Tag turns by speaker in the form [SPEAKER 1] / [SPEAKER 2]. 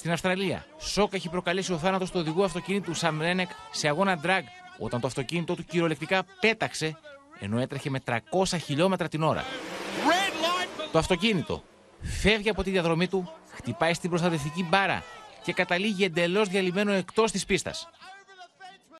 [SPEAKER 1] Στην Αυστραλία, σοκ έχει προκαλέσει ο θάνατος του οδηγού αυτοκίνητου Σαμ Ρένεκ σε αγώνα drag όταν το αυτοκίνητό του κυριολεκτικά πέταξε ενώ έτρεχε με 300 χιλιόμετρα την ώρα. Το αυτοκίνητο φεύγει από τη διαδρομή του, χτυπάει στην προστατευτική μπάρα και καταλήγει εντελώς διαλυμένο εκτός της πίστας.